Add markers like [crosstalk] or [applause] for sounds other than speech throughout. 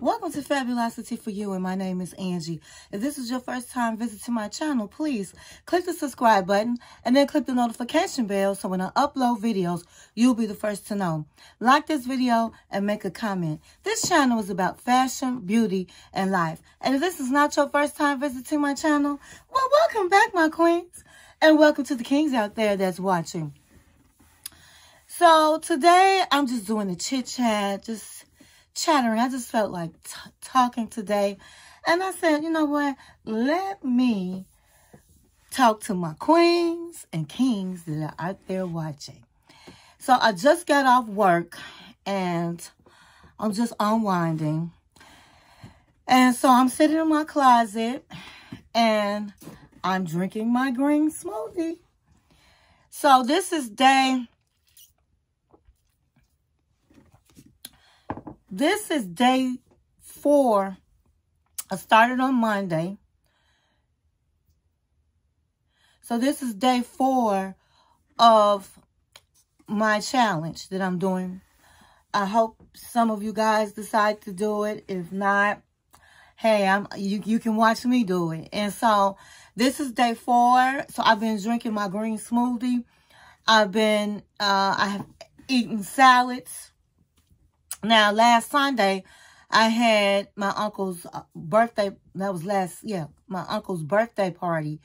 Welcome to Fabulosity for You, and my name is Angie. If this is your first time visiting my channel, please click the subscribe button and then click the notification bell so when I upload videos, you'll be the first to know. Like this video and make a comment. This channel is about fashion, beauty, and life. And if this is not your first time visiting my channel, well, welcome back, my queens, and welcome to the kings out there that's watching. So today, I'm just doing a chit-chat, just chattering. I just felt like talking today. And I said, you know what? Let me talk to my queens and kings that are out there watching. So I just got off work and I'm just unwinding. And so I'm sitting in my closet and I'm drinking my green smoothie. So this is day This is day four. I started on Monday. So this is day four of my challenge that I'm doing. I hope some of you guys decide to do it. If not, hey, I'm you you can watch me do it. And so this is day four. So I've been drinking my green smoothie. I've been uh I have eaten salads. Now, last Sunday, I had my uncle's uh, birthday. That was last, yeah, my uncle's birthday party.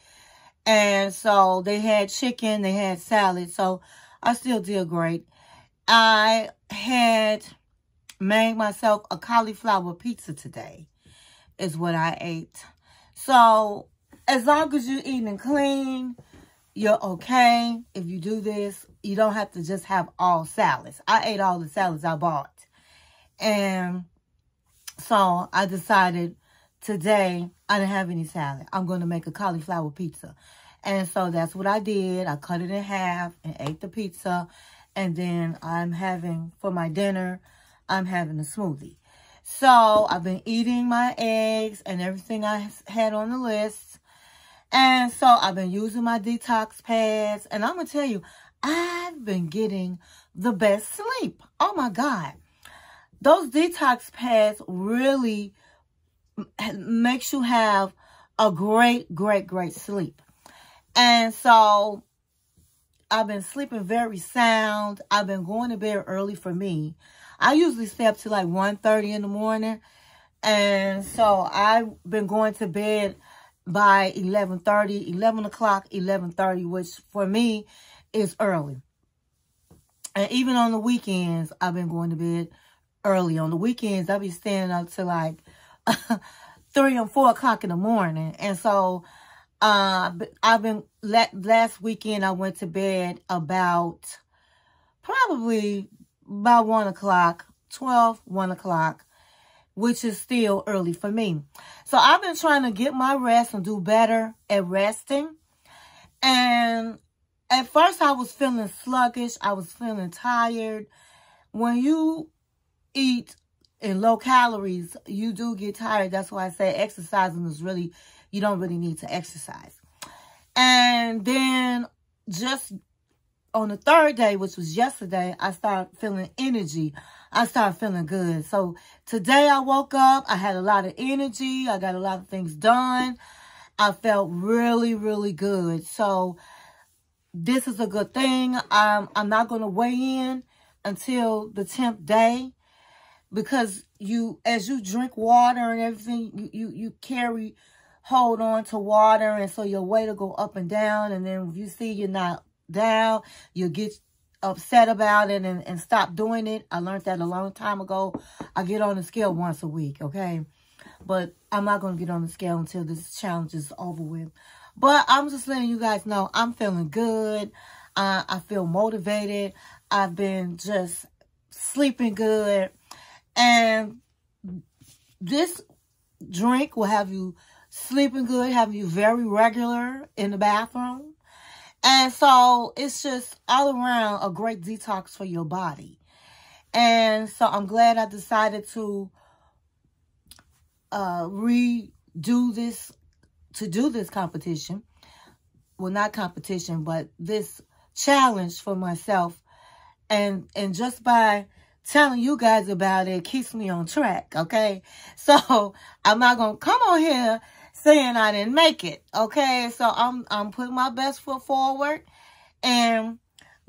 And so they had chicken, they had salad. So I still did great. I had made myself a cauliflower pizza today, is what I ate. So as long as you're eating clean, you're okay. If you do this, you don't have to just have all salads. I ate all the salads I bought. And so I decided today I didn't have any salad. I'm going to make a cauliflower pizza. And so that's what I did. I cut it in half and ate the pizza. And then I'm having, for my dinner, I'm having a smoothie. So I've been eating my eggs and everything I had on the list. And so I've been using my detox pads. And I'm going to tell you, I've been getting the best sleep. Oh my God those detox pads really makes you have a great, great, great sleep. And so I've been sleeping very sound. I've been going to bed early for me. I usually stay up to like 1.30 in the morning. And so I've been going to bed by 11.30, 11 o'clock, 11.30, which for me is early. And even on the weekends, I've been going to bed early. On the weekends, I'll be staying up to like [laughs] 3 or 4 o'clock in the morning. And so, uh, I've been, let last weekend, I went to bed about probably about 1 o'clock, 12, 1 o'clock, which is still early for me. So I've been trying to get my rest and do better at resting. And at first I was feeling sluggish. I was feeling tired. When you eat in low calories, you do get tired. That's why I say exercising is really, you don't really need to exercise. And then just on the third day, which was yesterday, I started feeling energy. I started feeling good. So today I woke up. I had a lot of energy. I got a lot of things done. I felt really, really good. So this is a good thing. I'm, I'm not going to weigh in until the 10th day because you as you drink water and everything you you, you carry hold on to water and so your weight will go up and down and then if you see you're not down you get upset about it and, and stop doing it. I learned that a long time ago. I get on the scale once a week okay? But i'm not going to get on the scale until this challenge is over with. But i'm just letting you guys know i'm feeling good. Uh, i feel motivated. I've been just sleeping good and this drink will have you sleeping good, have you very regular in the bathroom. And so it's just all around a great detox for your body. And so I'm glad I decided to uh, redo this, to do this competition. Well, not competition, but this challenge for myself. And, and just by telling you guys about it keeps me on track, okay? [laughs] So I'm not going to come on here saying I didn't make it, okay? So I'm I'm putting my best foot forward and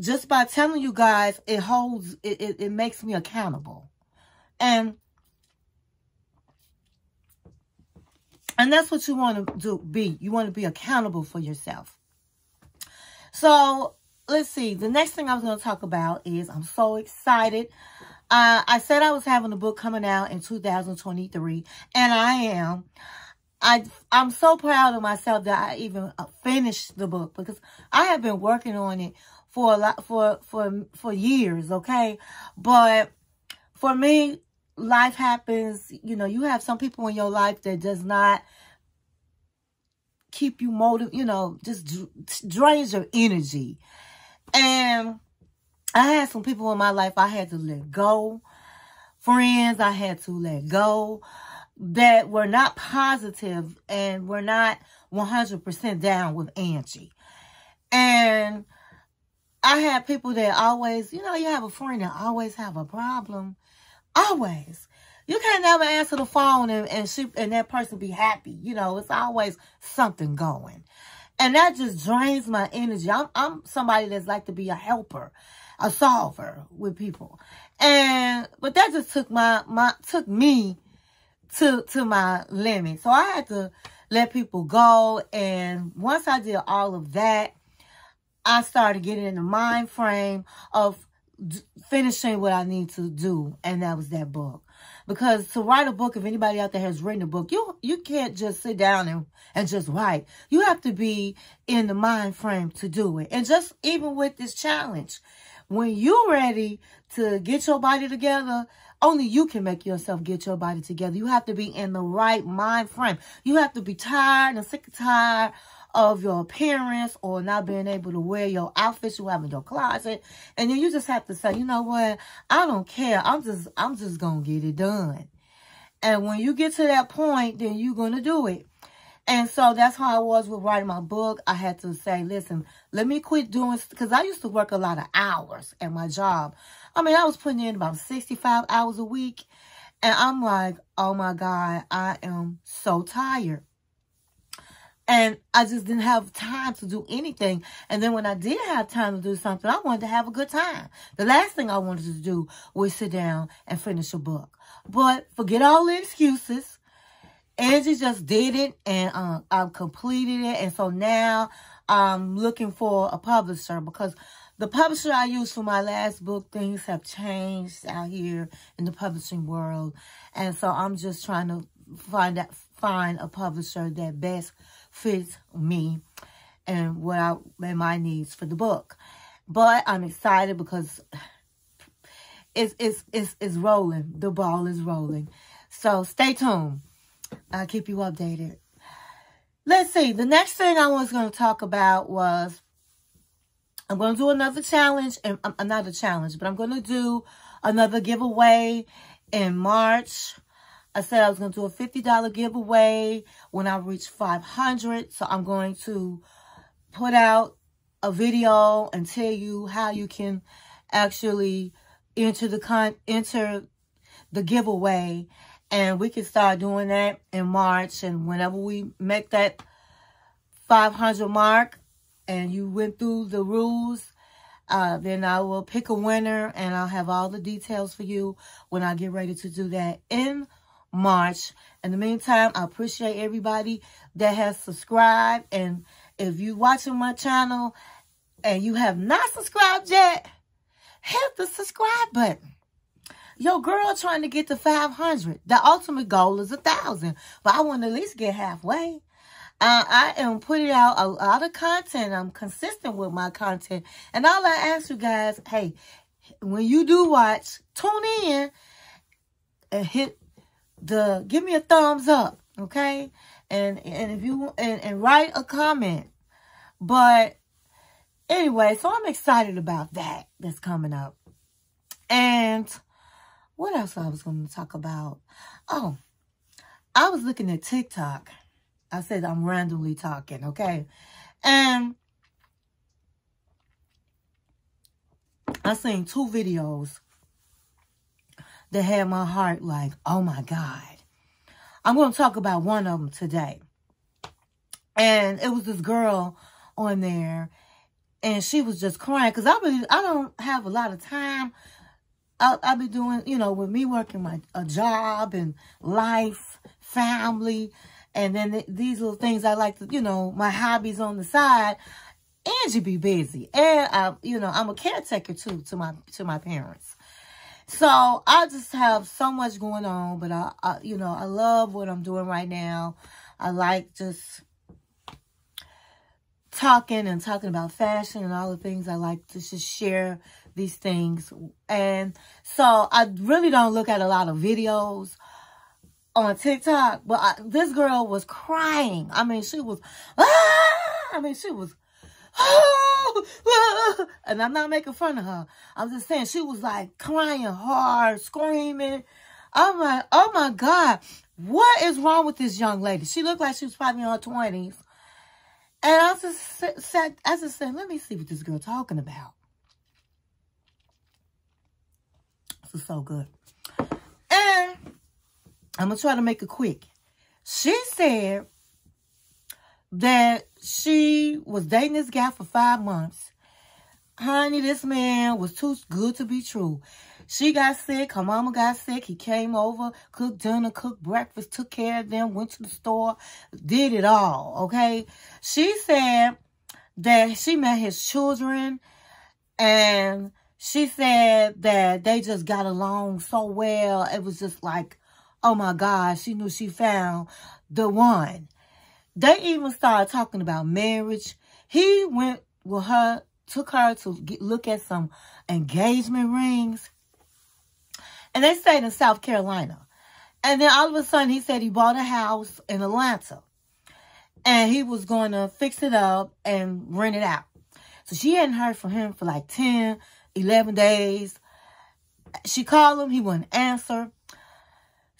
just by telling you guys, it holds, it, it, it makes me accountable. And and that's what you want to do, be. You want to be accountable for yourself. So, let's see. The next thing I was going to talk about is I'm so excited. Uh, I said I was having a book coming out in 2023, and I am. I, I'm so proud of myself that I even uh, finished the book because I have been working on it for a lot, for, for, for years. Okay. But for me, life happens, you know, you have some people in your life that does not keep you motive, you know, just drains your energy. And I had some people in my life I had to let go. Friends I had to let go that were not positive and were not 100% down with Angie. And I had people that always, you know, you have a friend that always have a problem. Always. You can't never answer the phone and, and, she, and that person be happy. You know, it's always something going. And that just drains my energy. I'm, I'm somebody that's like to be a helper, a solver with people. And, but that just took my, my, took me to, to my limit. So I had to let people go. And once I did all of that, I started getting in the mind frame of finishing what I need to do. And that was that book. Because to write a book, if anybody out there has written a book, you you can't just sit down and, and just write. You have to be in the mind frame to do it. And just even with this challenge, when you're ready to get your body together, only you can make yourself get your body together. You have to be in the right mind frame. You have to be tired and sick and tired of your appearance or not being able to wear your outfits you have in your closet. And then you just have to say, you know what? I don't care. I'm just, I'm just going to get it done. And when you get to that point, then you're going to do it. And so that's how I was with writing my book. I had to say, listen, let me quit doing, because I used to work a lot of hours at my job. I mean, I was putting in about 65 hours a week. And I'm like, oh my God, I am so tired. And I just didn't have time to do anything. And then when I did have time to do something, I wanted to have a good time. The last thing I wanted to do was sit down and finish a book. But forget all the excuses. Angie just did it and uh, I completed it. And so now I'm looking for a publisher because the publisher I used for my last book, things have changed out here in the publishing world. And so I'm just trying to find find a publisher that best fits me and what I and my needs for the book. But I'm excited because it's it's it's it's rolling. The ball is rolling. So stay tuned. I'll keep you updated. Let's see. The next thing I was going to talk about was I'm going to do another challenge. And um, another challenge, but I'm going to do another giveaway in March. I said I was going to do a $50 giveaway when I reach 500. So I'm going to put out a video and tell you how you can actually enter the con enter the giveaway and we can start doing that in March and whenever we make that 500 mark and you went through the rules uh, then I will pick a winner and I'll have all the details for you when I get ready to do that in March. In the meantime, I appreciate everybody that has subscribed. And if you're watching my channel and you have not subscribed yet, hit the subscribe button. Yo, girl trying to get to 500. The ultimate goal is a 1,000. But I want to at least get halfway. Uh, I am putting out a lot of content. I'm consistent with my content. And all I ask you guys, hey, when you do watch, tune in and hit the give me a thumbs up, okay? And and if you and, and write a comment. But anyway, so I'm excited about that that's coming up. And what else I was going to talk about? Oh, I was looking at TikTok. I said I'm randomly talking, okay? And I seen two videos that had my heart like, oh my God. I'm going to talk about one of them today. And it was this girl on there and she was just crying because I really, I don't have a lot of time. I'll, I'll be doing, you know, with me working my a job and life, family, and then th these little things I like to, you know, my hobbies on the side. Angie be busy, and I, you know, I'm a caretaker too to my to my parents. So I just have so much going on, but I, I, you know, I love what I'm doing right now. I like just talking and talking about fashion and all the things I like to just share these things. And so I really don't look at a lot of videos on TikTok, but I, this girl was crying. I mean, she was, ah! I mean, she was, [gasps] ah! [laughs] And I'm not making fun of her. I'm just saying she was like crying hard, screaming. I'm like, oh my God, what is wrong with this young lady? She looked like she was probably in her 20s. And I just said, I just said, let me see what this girl talking about. This is so good. And I'm going to try to make it quick. She said that she was dating this guy for five months. Honey, this man was too good to be true. She got sick. Her mama got sick. He came over, cooked dinner, cooked breakfast, took care of them, went to the store, did it all, okay? She said that she met his children and she said that they just got along so well. It was just like, oh my God, she knew she found the one. They even started talking about marriage. He went with her, took her to get, look at some engagement rings. And they stayed in South Carolina. And then all of a sudden, he said he bought a house in Atlanta. And he was going to fix it up and rent it out. So she hadn't heard from him for like 10, 11 days. She called him. He wouldn't answer.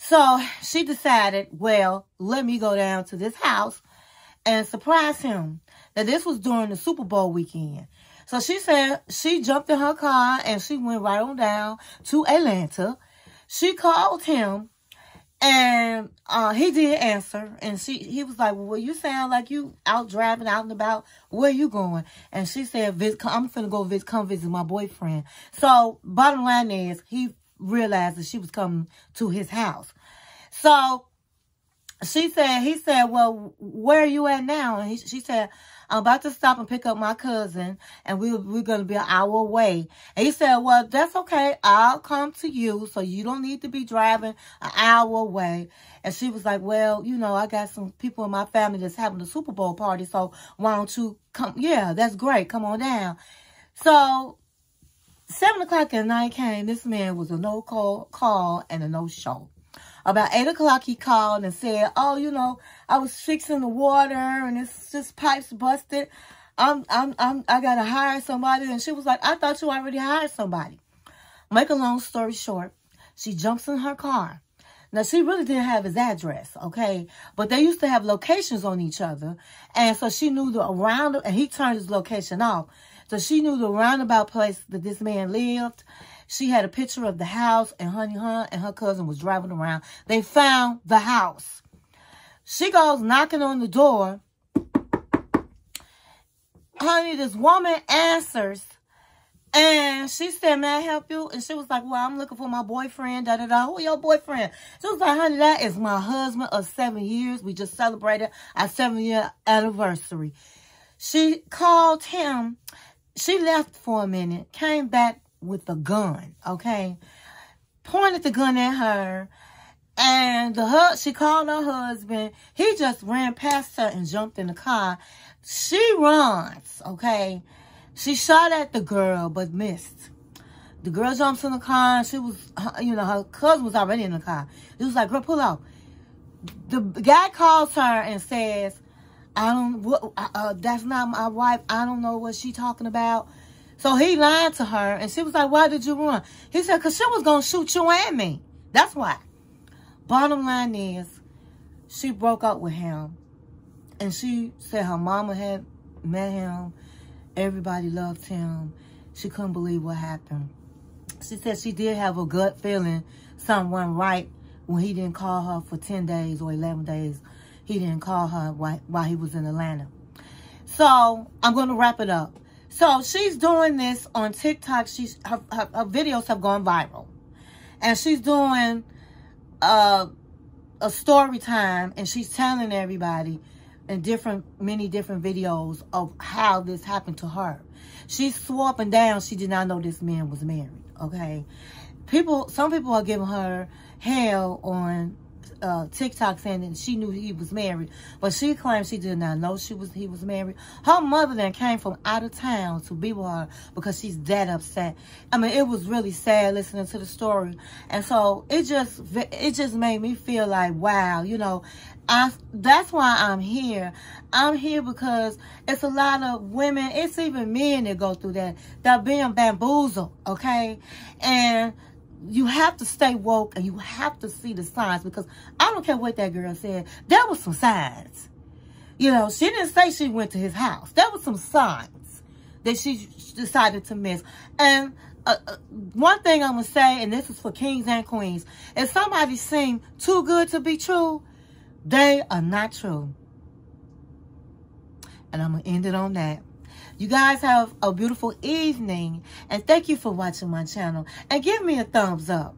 So she decided, well, let me go down to this house and surprise him. Now, this was during the Super Bowl weekend. So she said she jumped in her car and she went right on down to Atlanta. She called him and uh, he did answer. And she he was like, well, you sound like you out driving out and about. Where you going? And she said, I'm finna go visit, come visit my boyfriend. So bottom line is he realized that she was coming to his house. So she said, he said, well, where are you at now? And he, she said, I'm about to stop and pick up my cousin, and we, we're going to be an hour away. And he said, well, that's okay. I'll come to you, so you don't need to be driving an hour away. And she was like, well, you know, I got some people in my family that's having a Super Bowl party, so why don't you come? Yeah, that's great. Come on down. So, 7 o'clock at night came. This man was a no-call call and a no-show. About 8 o'clock, he called and said, oh, you know, I was fixing the water and it's just pipes busted. I'm, I'm, I'm, I got to hire somebody. And she was like, I thought you already hired somebody. Make a long story short, she jumps in her car. Now, she really didn't have his address, okay? But they used to have locations on each other. And so she knew the around, and he turned his location off. So she knew the roundabout place that this man lived. She had a picture of the house and Honey Hunt and her cousin was driving around. They found the house. She goes knocking on the door. Honey, this woman answers. And she said, may I help you? And she was like, well, I'm looking for my boyfriend, da da da. Who your boyfriend? She was like, honey, that is my husband of seven years. We just celebrated our seven year anniversary. She called him. She left for a minute, came back with a gun, okay? Pointed the gun at her. And the hu- she called her husband. He just ran past her and jumped in the car. She runs, okay? She shot at the girl, but missed. The girl jumps in the car. And she was, you know, her cousin was already in the car. He was like, girl, pull out. The guy calls her and says, I don't, what, uh, uh, that's not my wife. I don't know what she talking about. So he lied to her, and she was like, why did you run? He said, because she was going to shoot you and me. That's why. Bottom line is, she broke up with him. And she said her mama had met him. Everybody loved him. She couldn't believe what happened. She said she did have a gut feeling something went right when he didn't call her for 10 days or 11 days. He didn't call her while, he was in Atlanta. So I'm going to wrap it up. So she's doing this on TikTok. She's her, her, her videos have gone viral. And she's doing uh, a story time and she's telling everybody in different, many different videos of how this happened to her. She swore up and down she did not know this man was married, okay? People, some people are giving her hell on uh, TikTok saying that she knew he was married, but she claimed she did not know she was he was married. Her mother then came from out of town to be with her because she's that upset. I mean, it was really sad listening to the story, and so it just it just made me feel like wow, you know, I that's why I'm here. I'm here because it's a lot of women, it's even men that go through that. They're being bamboozled, okay, and you have to stay woke and you have to see the signs because I don't care what that girl said. There was some signs. You know, she didn't say she went to his house. There was some signs that she decided to miss. And uh, uh, one thing I'm going to say, and this is for kings and queens, if somebody seems too good to be true, they are not true. And I'm going to end it on that. You guys have a beautiful evening. And thank you for watching my channel. And give me a thumbs up.